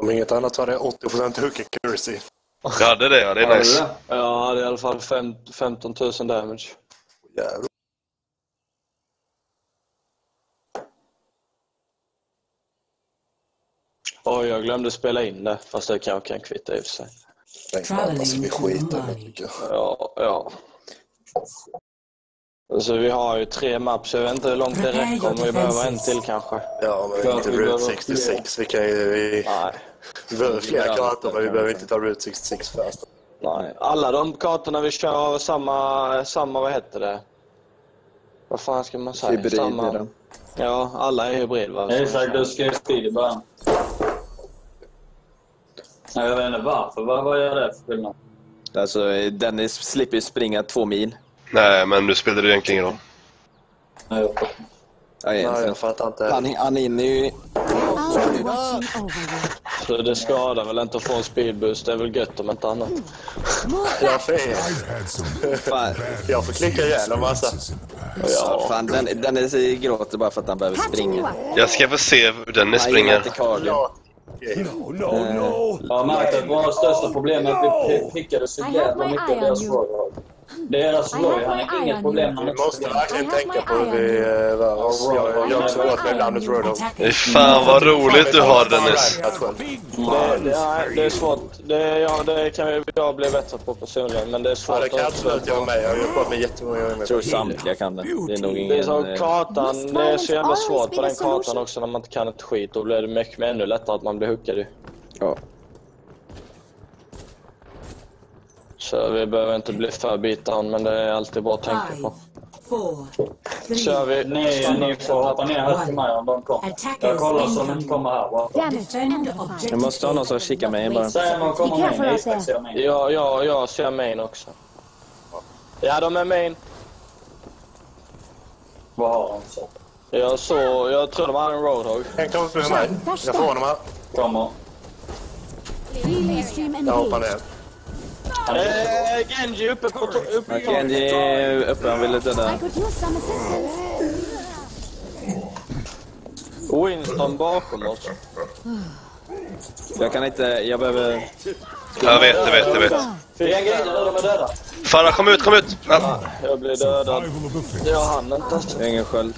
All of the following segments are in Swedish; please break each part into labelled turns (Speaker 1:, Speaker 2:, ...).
Speaker 1: Om inget annat så hade jag 80% hook accuracy.
Speaker 2: Du hade det ja, det är nice.
Speaker 3: det?
Speaker 4: Ja, jag hade i alla fall fem, 15 000 damage.
Speaker 1: Jävlar.
Speaker 4: Oj, jag glömde spela in det. Fast det kanske kan kvitta i och för sig.
Speaker 1: Nej, fan, alltså, vi skiter det tycker jag.
Speaker 4: Ja, ja. Så vi har ju tre maps. Jag vet inte hur långt det räcker. Om vi behöver en till kanske.
Speaker 1: Ja, men inte
Speaker 4: vi
Speaker 1: Route
Speaker 4: behöver
Speaker 1: 66. Vi, kan ju, vi,
Speaker 4: Nej.
Speaker 1: Vi behöver fler kartor, men vi behöver
Speaker 3: vi
Speaker 1: inte ta Route 66 först.
Speaker 4: Nej. Alla de kartorna vi kör har samma, samma, vad heter det? Vad fan ska man säga?
Speaker 5: Hybrid
Speaker 4: samma...
Speaker 5: den.
Speaker 4: Ja, alla är hybrid va?
Speaker 3: Isak, du ska ju speed i början. Nej, Jag vet inte varför. Vad, vad gör det för skillnad?
Speaker 5: Alltså, Dennis slipper ju springa två mil.
Speaker 2: Nej, men nu spelar det egentligen ingen roll.
Speaker 3: Nej, jag
Speaker 1: fattar inte.
Speaker 5: Han, han hinner ju...
Speaker 6: I'll be watching over you.
Speaker 4: Så det skadar väl inte att få en speedboost. Det är väl gött om inte annat.
Speaker 1: Jag är
Speaker 7: some
Speaker 5: Fan,
Speaker 1: Jag får klicka ihjäl en massa.
Speaker 5: ja, fan den, Dennis gråter bara för att han behöver springa.
Speaker 2: Jag ska få se hur
Speaker 5: Han gillar
Speaker 2: springer.
Speaker 7: No, no, no.
Speaker 3: Jag har märkt att våra största problem är att vi pi- pickade så jävla
Speaker 6: my
Speaker 3: mycket av deras
Speaker 6: you.
Speaker 3: Deras är
Speaker 6: eye
Speaker 3: inget problem
Speaker 1: Vi måste verkligen tänka på hur vi eh, rör oss.
Speaker 3: Ja,
Speaker 1: Jag, är också bra ibland med Roadhog.
Speaker 2: Fy fan vad roligt du har Dennis.
Speaker 4: Det, det, är, svårt. Det, ja, det kan ju jag bli bättre på personligen. Men det är svårt
Speaker 1: Ja, det kan
Speaker 4: att-
Speaker 1: absolut jag med. Jag har jobbat med jättemånga gånger.
Speaker 5: Jag tror samtliga kan det. Det är nog
Speaker 4: Det är
Speaker 5: ingen...
Speaker 4: så
Speaker 5: eh,
Speaker 4: kartan, det är så jävla svårt på den kartan också när man inte kan ett skit. Då blir det mycket ännu lättare att man blir hookad ju.
Speaker 5: Ja.
Speaker 4: Så vi behöver inte bli för beatdown, men det är alltid bra att tänka på.
Speaker 8: four,
Speaker 4: Kör vi.
Speaker 3: Ni, ni får hoppa ner här till mig om de kommer. Jag kollar så de inte kommer här.
Speaker 8: objective.
Speaker 5: Jag måste ha någon som kikar mig bara.
Speaker 3: Säg om de kommer
Speaker 6: there.
Speaker 3: Isak ser.
Speaker 4: Ja, ja, jag ser main också. Ja, de är main.
Speaker 3: Vad har de så?
Speaker 4: Jag såg, jag tror de hade en roadhog.
Speaker 1: En kommer med mig. Jag får honom här.
Speaker 3: Kommer.
Speaker 1: Jag hoppar ner.
Speaker 4: Eh, Genji uppe på uppe på
Speaker 5: Genji är uppe. Han ville döda.
Speaker 4: Winston bakom oss.
Speaker 5: Jag kan inte... Jag behöver...
Speaker 2: Jag vet, jag vet, jag vet.
Speaker 3: Fyra grejer nu, de är döda.
Speaker 2: Farah, kom ut, kom ut! Ja.
Speaker 4: Jag blir dödad.
Speaker 7: The.
Speaker 4: Jag hann inte
Speaker 5: ingen sköld.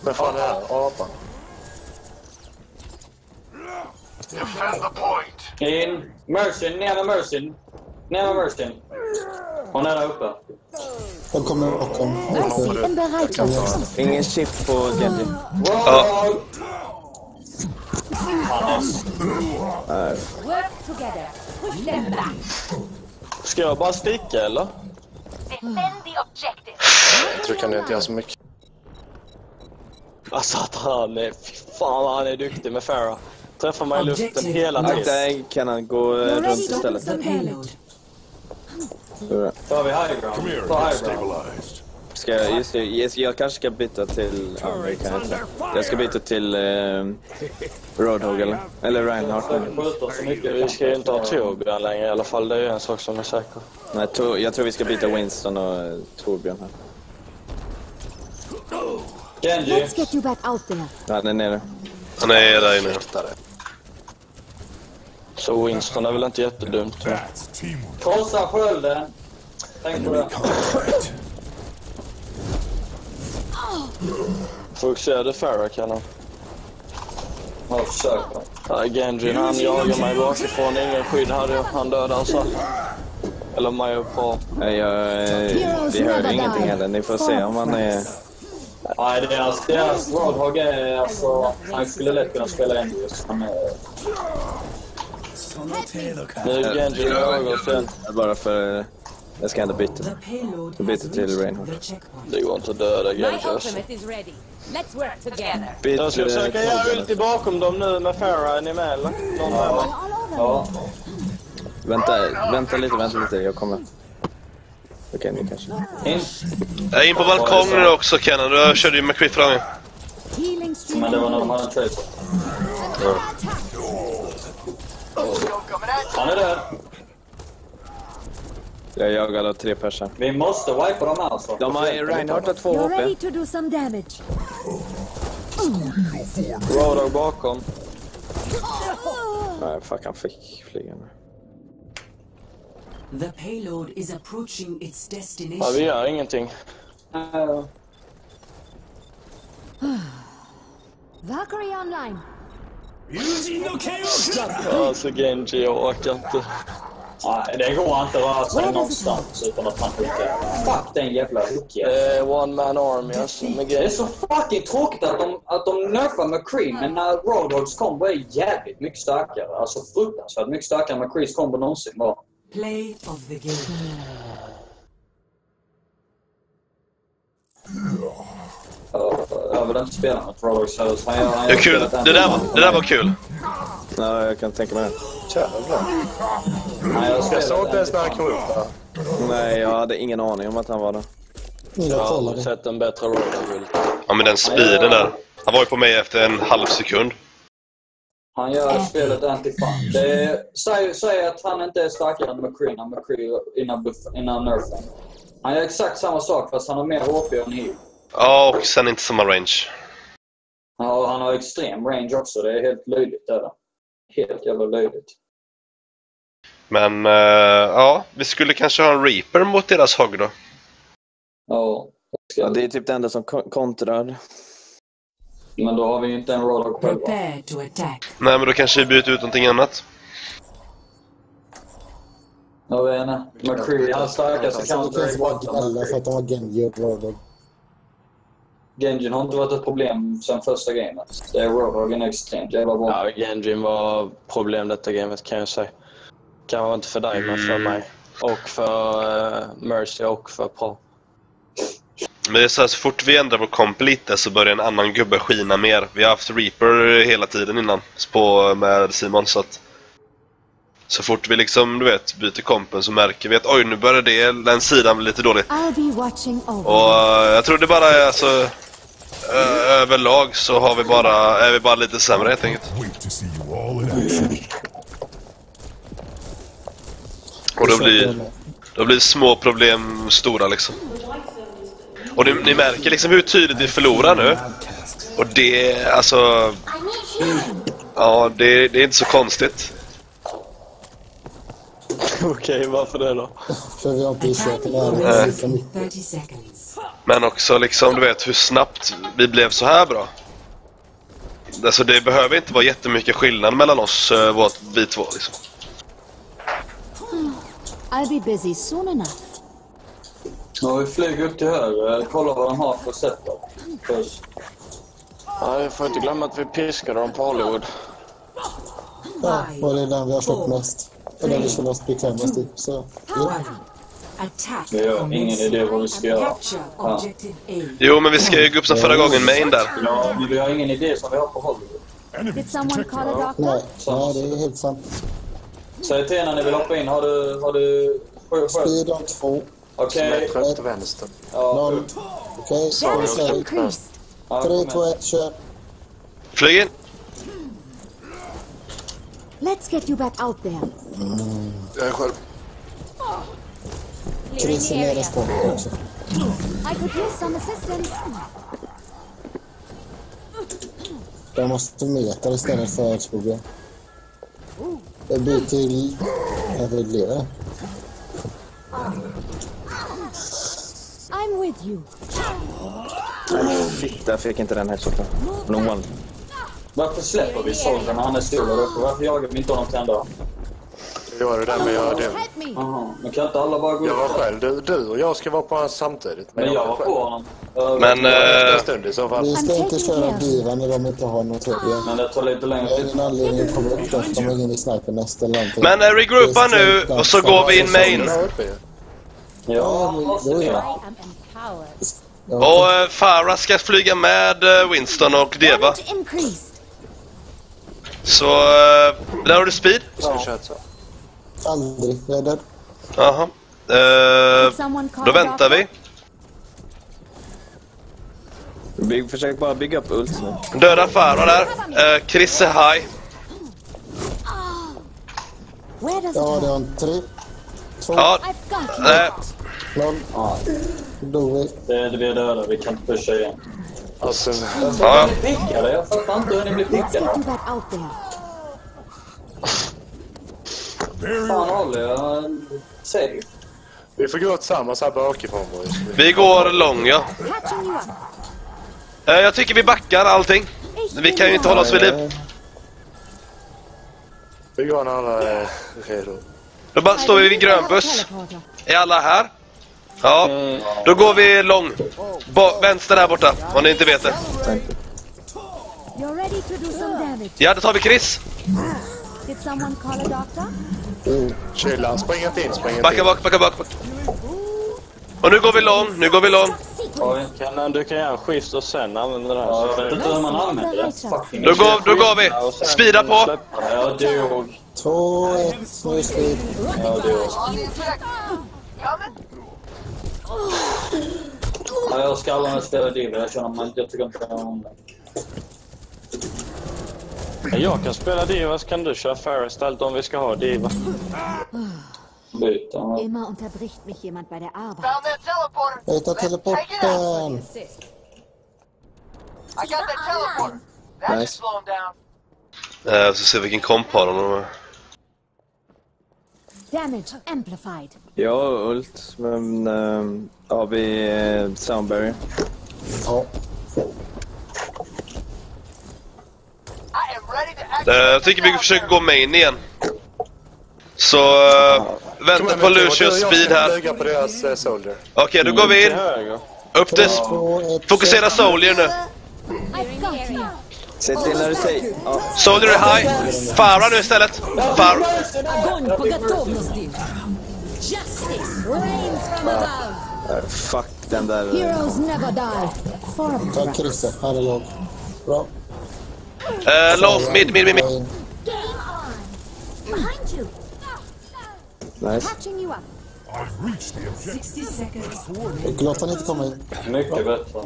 Speaker 1: Men fan är det här? Apan.
Speaker 3: In. Mercy, ner med Mercy. Ner med Mercy. Hon är där uppe.
Speaker 9: Jag kommer
Speaker 6: and bereit.
Speaker 5: Ingen chip på Genji.
Speaker 6: Back.
Speaker 4: Ska jag bara sticka eller?
Speaker 6: Defend the objective.
Speaker 1: Jag tror kan jag inte göra så mycket.
Speaker 4: Alltså att han är... Fy fan vad han är duktig med Farah. Träffar mig i luften hela tiden.
Speaker 5: Akta, kan han gå eh, runt istället?
Speaker 3: Tar vi high ground? Ta ground.
Speaker 5: Ska jag, just det, yes, jag kanske ska byta till... Ja, det kan jag inte. Jag ska byta till eh, Roadhog eller, eller Reinhardt.
Speaker 3: Vi
Speaker 4: ska ju inte ha Torbjörn längre i alla fall. Det är ju en sak som är säker.
Speaker 5: Nej, to, jag tror vi ska byta Winston och eh, Torbjörn här.
Speaker 3: Genji.
Speaker 6: Let's get you back out there.
Speaker 5: Han är nere.
Speaker 2: Han är där inne.
Speaker 4: Så Winston är väl inte jättedumt.
Speaker 3: Krossa skölden. Tänk på det.
Speaker 4: Fokuserade Farah kan han.
Speaker 3: Jag försöker.
Speaker 4: Ja, han jagar mig bakifrån. Ingen skydd hade jag. Han dödade alltså. Eller mig på...
Speaker 5: Nej, jag, eh, vi hör ingenting heller. Ni får se om han är...
Speaker 3: Nej, deras, deras Roadhog är alltså... Han skulle lätt kunna spela en just. Han är...
Speaker 4: Nu är Genji i ögon sen.
Speaker 5: Bara för... Jag ska ändå byta. Jag byter till Reinhardt.
Speaker 4: Det går inte att döda Genji alltså.
Speaker 5: Byt
Speaker 4: Jag ska
Speaker 5: eh,
Speaker 4: försöka göra ulti bakom dem nu med Farah. Är ni med eller? Någon med mig?
Speaker 3: Ja.
Speaker 5: Vänta, vänta lite, vänta lite. Jag kommer. Okej, ni kanske...
Speaker 3: In.
Speaker 2: Jag är in på balkongen nu också Kenan. Du körde ju McCree fram
Speaker 3: Men det var när de hade en tracer. Han är död.
Speaker 5: Jag jagar då tre personer.
Speaker 3: Vi måste wipa dem alltså.
Speaker 5: De har... Reinhardt har två
Speaker 6: You're ready
Speaker 5: HP.
Speaker 6: to do some damage.
Speaker 4: Roadhog bakom.
Speaker 5: Nej, fuck han fick flyga nu.
Speaker 8: The payload is approaching its
Speaker 4: Ja, vi
Speaker 8: destination.
Speaker 4: gör ingenting.
Speaker 3: Eh,
Speaker 6: Valkyrie online.
Speaker 4: Alltså Genji, jag orkar inte.
Speaker 3: Nej, det går inte att röra sig någonstans utan att man hookar. Fuck den jävla hookjäveln.
Speaker 4: Det är one man army alltså med
Speaker 3: Det är så fucking tråkigt att de, att de nerfar McCree, men när Roadhogs combo är jävligt mycket starkare. Alltså fruktansvärt mycket starkare än McCrees combo någonsin var.
Speaker 8: Play of the game.
Speaker 3: Ja, Jag vill inte spela mot Roadhogs heller. så han gör- han
Speaker 2: Det kul. Det där var, det där var kul.
Speaker 5: Ja, jag kan tänka mig det.
Speaker 1: Jävlar. Jag såg
Speaker 3: spelet
Speaker 1: inte ens när han kom upp där.
Speaker 5: Nej, jag hade ingen aning om att han var där.
Speaker 9: Jag
Speaker 4: har aldrig
Speaker 9: kollade.
Speaker 4: sett en bättre Roadhog.
Speaker 2: Ja, men den speeden där. Han var ju på mig efter en halv sekund.
Speaker 3: Han gör spelet anti-fun. Det är- Säg, säg att han inte är starkare än McCree när McCree innan, innan nerfen. Han gör exakt samma sak fast han har mer HP än heal.
Speaker 2: Ja, och sen inte samma range.
Speaker 3: Ja, han har extrem range också. Det är helt löjligt. Där. Helt jävla löjligt.
Speaker 2: Men eh, ja, vi skulle kanske ha en Reaper mot deras hogg då.
Speaker 3: Ja,
Speaker 5: Ja, det är typ det enda som kon- kontrar.
Speaker 3: men då har vi ju inte en Roadhog själva.
Speaker 8: Prepare to attack.
Speaker 2: Nej, men då kanske vi byter ut någonting annat.
Speaker 3: Jag vet inte. McCree, hans starkaste counter är
Speaker 9: att de har Genji och Roadhog.
Speaker 3: Genjin har inte varit ett problem sedan första gamet. Det är Roadhoggen extremt jävla bra.
Speaker 4: Ja, Genji var problem detta gamet kan jag säga. Kanske inte för dig, men för mig. Och för eh, Mercy och för Paul.
Speaker 2: Men det är så här, så fort vi ändrar vår komp lite så börjar en annan gubbe skina mer. Vi har haft Reaper hela tiden innan på, med Simon så att så fort vi liksom, du vet, byter kompen så märker vi att oj, nu börjar det, den sidan bli lite dålig. Och eh, jag tror det bara är alltså ö- överlag så har vi bara, är vi bara lite sämre helt enkelt. Och då blir, då blir små problem stora liksom. Och ni, ni märker liksom hur tydligt vi förlorar nu. Och det, alltså... Ja, det, det är inte så konstigt.
Speaker 4: Okej, varför det då?
Speaker 9: För vi har inte kört det här
Speaker 8: commences
Speaker 9: så
Speaker 8: in
Speaker 9: mycket.
Speaker 8: 30 seconds.
Speaker 2: Men också liksom, du vet hur snabbt vi blev så här bra. Alltså det behöver inte vara jättemycket skillnad mellan oss, eh, vårt, vi två liksom.
Speaker 6: I'll be busy soon enough.
Speaker 3: Ja, vi flyger upp till höger. Kolla vad de har för setup.
Speaker 4: Ja, jag får inte glömma att vi piskade dem på Hollywood.
Speaker 9: Ja, och det är den vi har kört mest. Och den vi känner oss bekvämast i. Så, ja.
Speaker 3: Vi har ingen idé vad vi ska göra.
Speaker 8: Capture objective A.
Speaker 2: Jo, men vi ska ju gå upp som förra gången, main där.
Speaker 3: Ja, men vi har ingen idé som vi har på Hollywood.
Speaker 6: Did someone call a doctor?
Speaker 9: Nej, nej, det är helt sant.
Speaker 3: Säg till när ni vill hoppa in. Har du... Har du...
Speaker 9: Speed on två,
Speaker 3: Okej.
Speaker 1: Trött till vänster.
Speaker 3: Ja.
Speaker 9: Okej,
Speaker 3: ja, kom
Speaker 9: två,
Speaker 3: igen.
Speaker 9: ett, kör.
Speaker 2: Flyg in!
Speaker 6: Let's get you back out there.
Speaker 1: Jag är själv.
Speaker 9: Är nere stånd också.
Speaker 6: I could use some assistance.
Speaker 9: Jag måste meter istället för explodera. Jag blir till... Jag vill leva.
Speaker 6: I'm with you.
Speaker 5: Shit, där fick inte den headshoten. No one.
Speaker 3: Varför släpper vi Soldier när han är stor? Varför jagar vi inte honom till en dag?
Speaker 1: Jag gör det där med jag det.
Speaker 3: Jaha, men kan inte alla bara gå
Speaker 1: Jag var själv. Du, du och jag ska vara på honom samtidigt.
Speaker 3: Men jag var
Speaker 1: själv.
Speaker 3: på honom. Jag-
Speaker 2: Men...
Speaker 1: En stund i så fall.
Speaker 9: Vi ska inte köra bilar när de inte har något huvud.
Speaker 3: Men det tar lite längre tid.
Speaker 9: en anledning att komma upp där, för de har ingen i snipernäst eller någonting.
Speaker 2: Men eh, regroupa nu och så går vi in main.
Speaker 3: Ja,
Speaker 9: Ja,
Speaker 3: det.
Speaker 9: är
Speaker 6: I
Speaker 9: det.
Speaker 6: am empowered.
Speaker 9: Ja,
Speaker 2: Och eh, Farah ska flyga med eh, Winston och Deva. Så, eh, där har du speed.
Speaker 1: Så?
Speaker 9: Aldrig. Jag är död.
Speaker 2: Jaha. Eh, då väntar vi.
Speaker 5: Bygg, försök bara bygga upp ult nu.
Speaker 2: Döda Farah där. Eh, Chris är high.
Speaker 9: Ja, det har en tre, två,
Speaker 2: Ja, eh,
Speaker 9: noll.
Speaker 3: Ja,
Speaker 9: Då dog vi.
Speaker 3: det, är döda. Vi kan inte pusha igen.
Speaker 1: Alltså,
Speaker 2: Ja.
Speaker 3: pickade? Jag fattar inte hur ni blir pickade.
Speaker 6: you back out there.
Speaker 3: Fan håller jag safe?
Speaker 1: Vi får gå tillsammans här bakifrån.
Speaker 2: Vi går lång ja. Eh, Jag tycker vi backar allting. Vi kan ju inte hålla oss vid liv.
Speaker 1: Vi går när alla är redo.
Speaker 2: Då bara står vi vid grön buss. Är alla här? Ja. Då går vi lång. Ba vänster här borta, om ni inte vet det. Ja, då tar vi Chris.
Speaker 6: Did someone call a doctor?
Speaker 1: Chilla, spring inte in, spring inte
Speaker 2: Backa
Speaker 1: in.
Speaker 2: bak, backa bak. Och nu går vi lång, nu går vi lång.
Speaker 4: Kan, du kan göra en skift och sen använda den här.
Speaker 3: Ja, jag vet inte hur man använder det.
Speaker 2: Då går, då går vi. Speeda på.
Speaker 3: Jag dog.
Speaker 9: Två, ett, nu speed.
Speaker 3: Jag dog. Ja, jag ska aldrig spela Diva. Jag känner mig jag tycker inte om det.
Speaker 4: Jag kan spela Diva, så kan du köra Fair istället om vi ska ha Diva.
Speaker 3: Byta.
Speaker 6: Immer unterbricht mich jemand bei der Arbeit.
Speaker 10: Found that teleporter.
Speaker 9: Jag
Speaker 10: out.
Speaker 9: teleporten.
Speaker 10: I got that teleporter. That
Speaker 5: Nice.
Speaker 10: slow him down.
Speaker 2: Eh, så ser vi vilken komp har de.
Speaker 6: Damage amplified.
Speaker 5: Jag har ult, men ehm, har vi uh, Soundberry?
Speaker 9: Ja.
Speaker 10: I am ready to act.
Speaker 2: Eh, Eh, jag tycker vi försöker gå main igen. Så uh, vänta på Lucius speed här. Okej, okay, då går vi in. Upp till... Fokusera Soldier nu.
Speaker 5: Se till när du säger...
Speaker 2: Soldier är high. Farah nu istället. Farah.
Speaker 5: Fuck den där...
Speaker 6: Heroes never.
Speaker 9: Tack Christer, här är jag. Bra.
Speaker 2: Eh, low, mid, mid, mid, mid.
Speaker 5: Nice.
Speaker 6: Patching you up.
Speaker 7: I've reached the objective.
Speaker 8: 60 seconds.
Speaker 9: Och låt han inte komma in.
Speaker 3: Mycket bättre.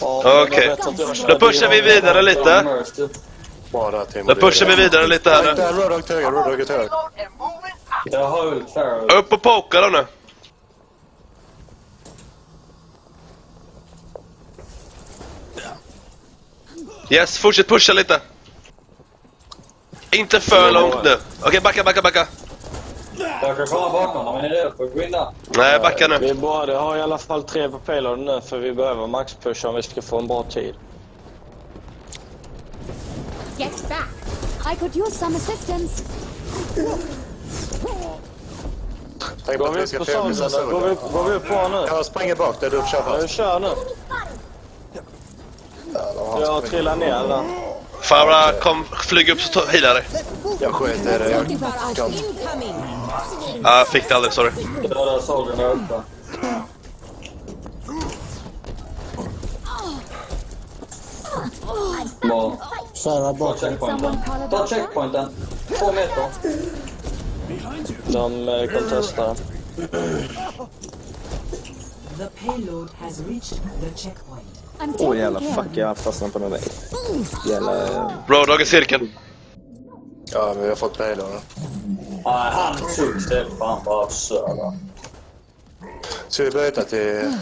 Speaker 2: Okej. Då pushar vi vidare lite. Då pushar vi vidare lite här nu.
Speaker 1: Till höger, till höger.
Speaker 3: Jag har ult.
Speaker 2: Upp och poka dem nu. Yes, fortsätt pusha lite. Inte för långt nu. Okej, backa, backa, backa.
Speaker 3: Jag kan komma bakom. Är ni redo för att gå in där?
Speaker 2: Nej, backa nu.
Speaker 4: Vi borde ha i alla fall tre på payloaden nu för vi behöver maxpusha om vi ska få en bra tid.
Speaker 6: Get back. I could use some assistance.
Speaker 1: Tänk
Speaker 4: Går vi upp på
Speaker 1: fem
Speaker 4: sonden? Går vi upp, går vi upp på nu?
Speaker 1: Jag springer bak där du kör
Speaker 4: Ja, vi
Speaker 1: fast.
Speaker 4: kör nu. Jag trillar ner där.
Speaker 2: Farah, kom, flyg upp så ta- healar dig.
Speaker 1: Jag det. Jag kan.
Speaker 2: Ja, jag fick det aldrig, sorry.
Speaker 3: Döda soldiern där uppe.
Speaker 9: Farah
Speaker 3: Ta
Speaker 9: bakom.
Speaker 3: checkpointen. Ta checkpointen. Två meter.
Speaker 4: De eh, kan testa.
Speaker 8: The payload has reached the checkpoint.
Speaker 5: Åh
Speaker 6: taking
Speaker 5: jävla fuck, jag fastnade på den där. Jävla...
Speaker 2: Roadhog i cirkeln.
Speaker 1: Ja, men vi har fått payloaden.
Speaker 3: Nej, han tog stället för han bara absurd.
Speaker 1: Ska vi byta till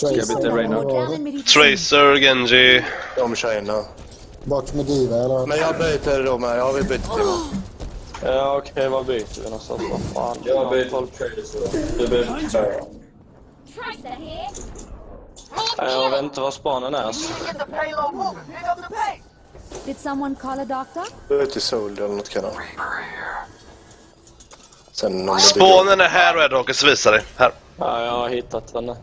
Speaker 9: Tracer.
Speaker 5: jag byta
Speaker 6: medicine.
Speaker 2: Tracer, Genji.
Speaker 1: de tjejerna?
Speaker 9: Bak med Diva eller?
Speaker 1: Men jag byter då med. Ja, vi byter till
Speaker 4: Ja, okej, vad byter vi någonstans? Vad fan?
Speaker 3: Jag byter Tracer. Du byter Farrow.
Speaker 4: Jag vet inte vad spanen är. alltså.
Speaker 6: Did someone call a doctor?
Speaker 1: Till Soldier eller något kan jag. Sen
Speaker 2: Spånen är här och Edrockers visar dig. Här.
Speaker 4: Ja, jag har hittat den. nu.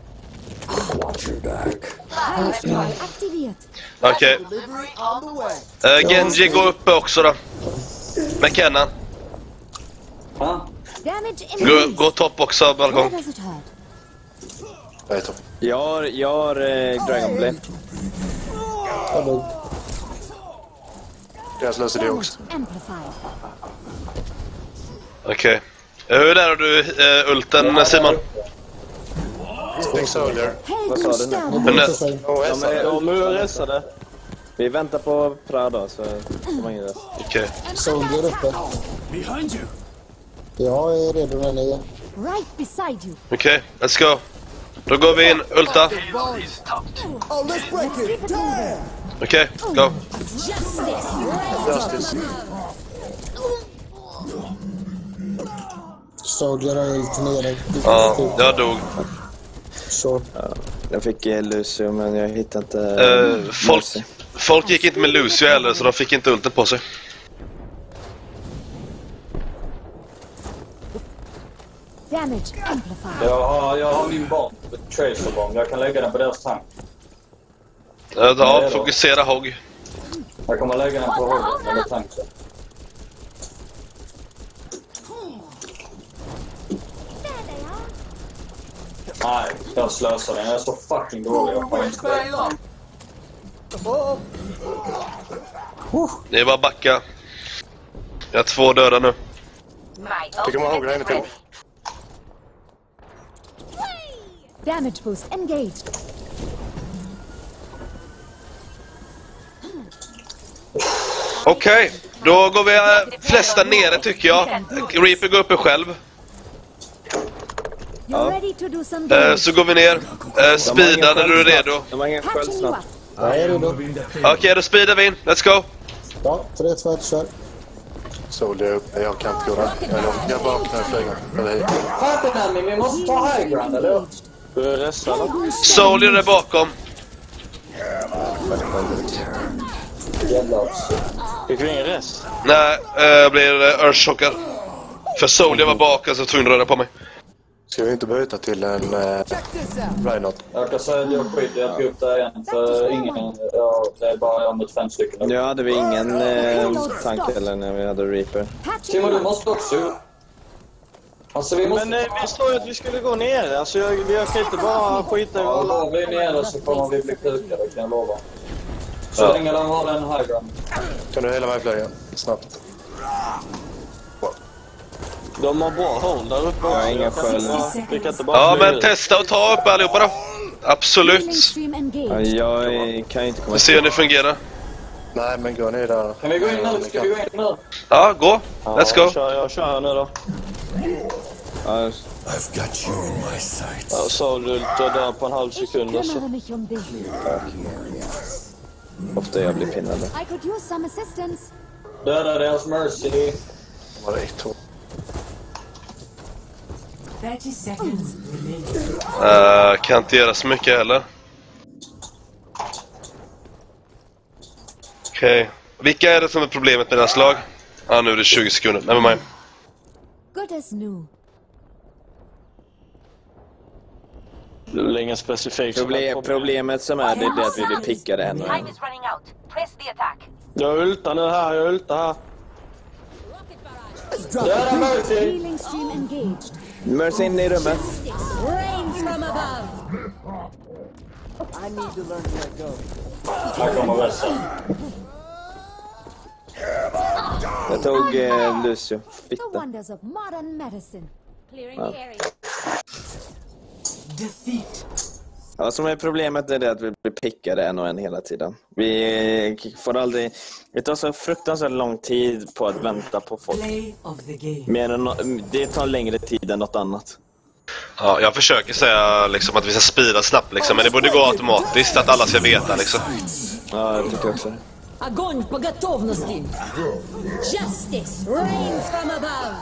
Speaker 6: Aktiviert.
Speaker 2: Okej. Eh, Genji, gå uppe också då. Med Kennan. Gå, gå topp också, balkong.
Speaker 1: Jag vet inte.
Speaker 5: Jag har, jag har eh, Dragon Blade.
Speaker 9: Jag dog.
Speaker 1: Deras löser det också.
Speaker 2: Okej. Eh, Hur är du uh, ulten, Simon?
Speaker 5: Vad sa du nu?
Speaker 2: Men, eh.
Speaker 1: Oh,
Speaker 5: men,
Speaker 4: De är
Speaker 5: vi väntar på Prada så det var ingen rest.
Speaker 2: Okej.
Speaker 9: Soldier uppe. Jag är redo när ni är.
Speaker 6: Right beside you.
Speaker 2: Okej, let's go. Då går vi in, ulta. Okej, go.
Speaker 6: Justice.
Speaker 9: Lite nere.
Speaker 2: Ja, jag dog.
Speaker 9: Short.
Speaker 5: Jag fick eh, Lucio men jag hittade inte...
Speaker 2: Eh, folk, folk gick inte med Lucio heller så de fick inte ulten på sig.
Speaker 6: Damage amplified.
Speaker 3: Jag har, jag har min bomb, tracer bomb. Jag kan lägga den på deras tank.
Speaker 2: Eh, Ja, fokusera Hogg.
Speaker 3: Jag kommer lägga den på huggen eller tanken. Nej, jag slösar den. Jag är så fucking dålig. Jag har inte det.
Speaker 2: Det är bara backa. Jag har två döda nu.
Speaker 1: Tycker man ihåg det en till?
Speaker 6: Damage boost engaged.
Speaker 2: Okej, då går vi äh, flesta nere tycker jag. Reaper går uppe själv. Eh,
Speaker 6: damage.
Speaker 2: så går vi ner. Eh, speeda när du är redo.
Speaker 5: De har ingen sköld
Speaker 6: Patching you
Speaker 5: snabbt.
Speaker 6: up.
Speaker 9: Jag är redo.
Speaker 2: Okej, då speedar vi in. Let's go.
Speaker 9: Ja, 3, 2, 1, kör.
Speaker 1: Soldier är uppe. Jag kan inte gå där. Jag bara kan flyga. Eller hit.
Speaker 3: Skärp den Emmy, vi måste ta high ground, eller
Speaker 4: Du är då?
Speaker 2: Soldier är bakom.
Speaker 3: Jävlar.
Speaker 4: Fick vi ingen rest?
Speaker 2: Nej, eh, jag blir earthshockad. För Soldier var bak, alltså tvungen att röra på mig.
Speaker 1: Ska vi inte byta till en uh, Reinhardt?
Speaker 3: Jag kan säga att jag skiter att gå upp där igen, för ingen... Ja, det är bara jag mot fem stycken.
Speaker 5: Ja, hade vi ingen eh, tank eller när vi hade Reaper.
Speaker 6: You
Speaker 3: du måste också... Alltså vi måste...
Speaker 4: Men eh, vi sa ju att vi skulle gå ner. Alltså jag, jag kan inte bara skita i
Speaker 3: Ja, går vi ner så kommer vi bli kukade, kan jag lova. Så
Speaker 2: Ja.
Speaker 3: länge de har den high ground.
Speaker 1: Kan du hela mig flyga? Snabbt.
Speaker 4: De har bra håll där uppe.
Speaker 5: Jag har inga
Speaker 4: kan inte
Speaker 5: sköld.
Speaker 4: bara- Vi kan inte bara
Speaker 2: Ja,
Speaker 4: flyga
Speaker 2: men testa att ta upp allihopa då. Absolut.
Speaker 6: Stream
Speaker 5: Ja, jag eh, kan ju inte komma
Speaker 2: Vi ser hur det fungerar.
Speaker 1: Nej, men gå ner där.
Speaker 3: Kan vi gå in nu? Ska vi gå in nu?
Speaker 2: Ja, gå.
Speaker 4: Ja,
Speaker 2: Let's
Speaker 4: Jag
Speaker 2: go.
Speaker 4: kör, jag kör nu då.
Speaker 5: Ja,
Speaker 7: I've got you in my sights.
Speaker 4: Ja, så du där på en halv sekund och så.
Speaker 5: ofta jag blir pinnad.
Speaker 6: I could use some assistance.
Speaker 3: Döda deras mercy.
Speaker 1: Var det ett hår?
Speaker 8: 30 seconds remaining.
Speaker 2: Uh, kan inte göra så mycket heller. Okej. Vilka är det som är problemet med deras lag? Ja, nu är det 20 sekunder.
Speaker 6: Good as new.
Speaker 4: Det är väl ingen specifik som är
Speaker 5: Problem,
Speaker 4: problem.
Speaker 5: problemet som är det är att vi blir pickade
Speaker 10: attack.
Speaker 4: Jag ultar nu här, jag ultar här.
Speaker 3: Mercy!
Speaker 6: Healing stream engaged.
Speaker 5: Mercy in i rummet.
Speaker 3: Här kommer resten.
Speaker 5: Jag tog eh, Lucio. Fitta. Ja. Ja, som är problemet är det att vi blir pickade en och en hela tiden. Vi får aldrig... Det tar så fruktansvärt lång tid på att vänta på folk. Mer än, det tar längre tid än något annat.
Speaker 2: Ja, jag försöker säga liksom, att vi ska speeda snabbt liksom, men det borde gå automatiskt att alla ska veta liksom.
Speaker 5: Ja, jag tycker också det.
Speaker 6: Огонь по готовности. Justice rains from above.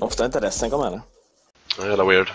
Speaker 5: Ofta inte resten kommer heller.
Speaker 2: Jävla weird.